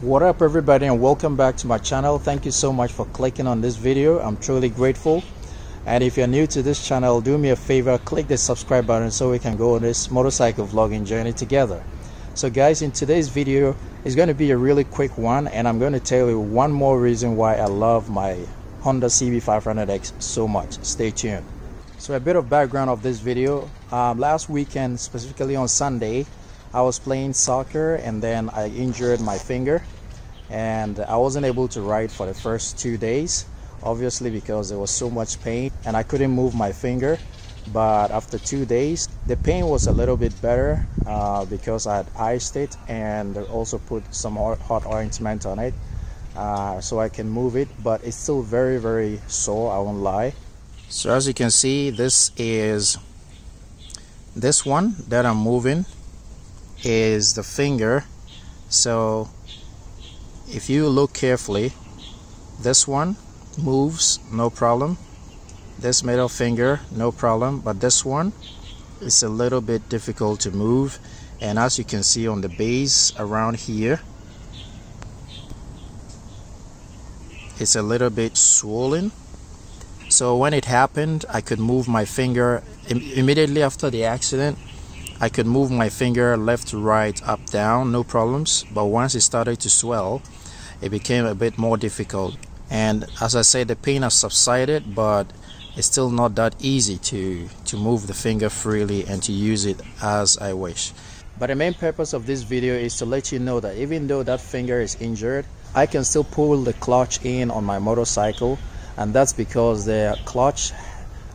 what up everybody and welcome back to my channel. Thank you so much for clicking on this video. I'm truly grateful. And if you're new to this channel do me a favor click the subscribe button so we can go on this motorcycle vlogging journey together. So guys in today's video is going to be a really quick one and i'm going to tell you one more reason why i love my honda cb500x so much. Stay tuned. So a bit of background of this video. Um, last weekend specifically on sunday I was playing soccer and then I injured my finger and I wasn't able to ride for the first two days obviously because there was so much pain and I couldn't move my finger. But after two days the pain was a little bit better uh, because I had iced it and also put some hot ointment on it uh, so I can move it but it's still very very sore I won't lie. So as you can see this is this one that I'm moving is the finger. So if you look carefully this one moves no problem. This middle finger no problem. But this one is a little bit difficult to move. And as you can see on the base around here it's a little bit swollen. So when it happened I could move my finger Im immediately after the accident I could move my finger left to right, up, down, no problems. But once it started to swell, it became a bit more difficult. And as I said, the pain has subsided, but it's still not that easy to, to move the finger freely and to use it as I wish. But the main purpose of this video is to let you know that even though that finger is injured, I can still pull the clutch in on my motorcycle and that's because the clutch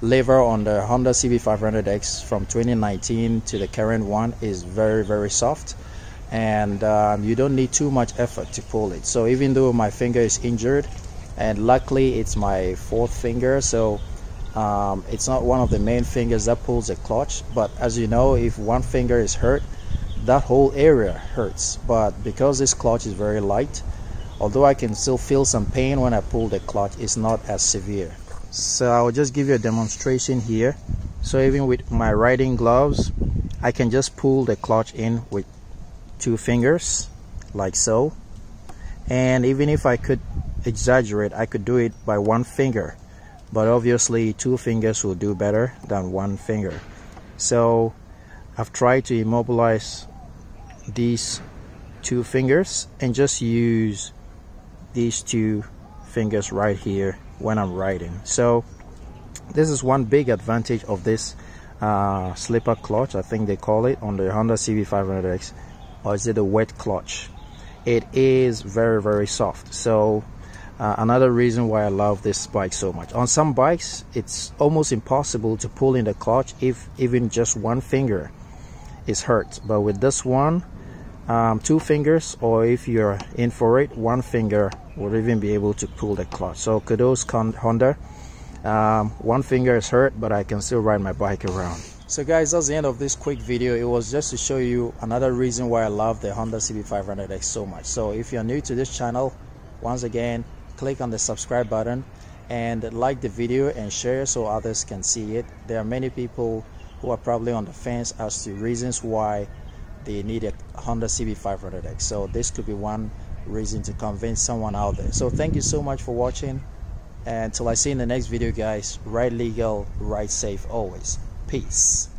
lever on the Honda CB500X from 2019 to the current one is very very soft. And um, you don't need too much effort to pull it. So even though my finger is injured and luckily it's my fourth finger so um, it's not one of the main fingers that pulls the clutch. But as you know if one finger is hurt that whole area hurts. But because this clutch is very light although I can still feel some pain when I pull the clutch it's not as severe so I'll just give you a demonstration here. So even with my riding gloves I can just pull the clutch in with two fingers like so. And even if I could exaggerate I could do it by one finger. But obviously two fingers will do better than one finger. So I've tried to immobilize these two fingers and just use these two fingers right here when I'm riding. So this is one big advantage of this uh, slipper clutch I think they call it on the Honda CB500X or is it a wet clutch? It is very very soft. So uh, another reason why I love this bike so much. On some bikes it's almost impossible to pull in the clutch if even just one finger is hurt. But with this one um, two fingers or if you're in for it one finger will even be able to pull the clutch so kudos Honda. Um, one finger is hurt but I can still ride my bike around. So guys that's the end of this quick video. It was just to show you another reason why I love the Honda CB500X so much. So if you're new to this channel once again click on the subscribe button and like the video and share so others can see it. There are many people who are probably on the fence as to reasons why they need a Honda CB500X. So this could be one reason to convince someone out there. So thank you so much for watching. And until I see you in the next video, guys, ride legal, ride safe always. Peace.